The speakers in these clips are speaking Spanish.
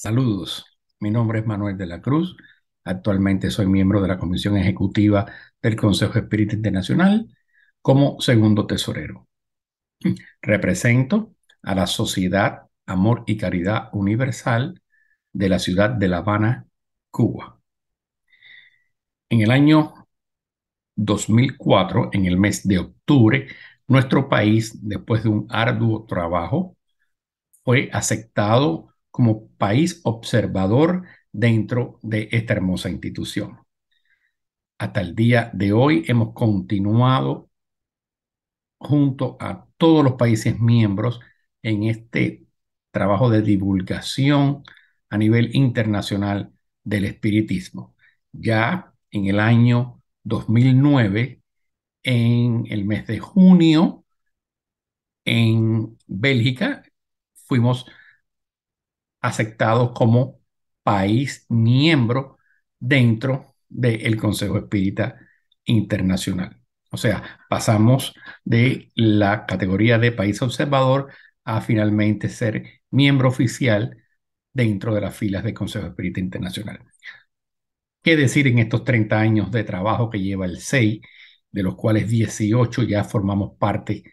Saludos, mi nombre es Manuel de la Cruz. Actualmente soy miembro de la Comisión Ejecutiva del Consejo Espírita Internacional como segundo tesorero. Represento a la Sociedad Amor y Caridad Universal de la ciudad de La Habana, Cuba. En el año 2004, en el mes de octubre, nuestro país, después de un arduo trabajo, fue aceptado como país observador dentro de esta hermosa institución. Hasta el día de hoy hemos continuado junto a todos los países miembros en este trabajo de divulgación a nivel internacional del espiritismo. Ya en el año 2009, en el mes de junio, en Bélgica, fuimos aceptados como país miembro dentro del Consejo Espírita Internacional. O sea, pasamos de la categoría de país observador a finalmente ser miembro oficial dentro de las filas del Consejo Espírita Internacional. ¿Qué decir en estos 30 años de trabajo que lleva el SEI, de los cuales 18 ya formamos parte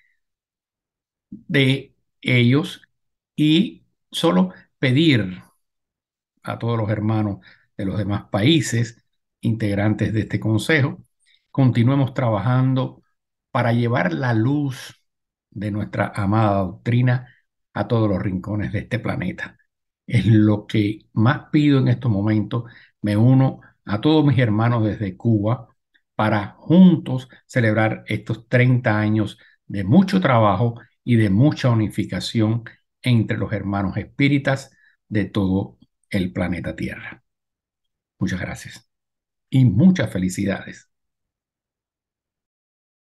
de ellos y solo pedir a todos los hermanos de los demás países integrantes de este consejo, continuemos trabajando para llevar la luz de nuestra amada doctrina a todos los rincones de este planeta. Es lo que más pido en estos momentos. Me uno a todos mis hermanos desde Cuba para juntos celebrar estos 30 años de mucho trabajo y de mucha unificación entre los hermanos espíritas de todo el planeta Tierra. Muchas gracias y muchas felicidades.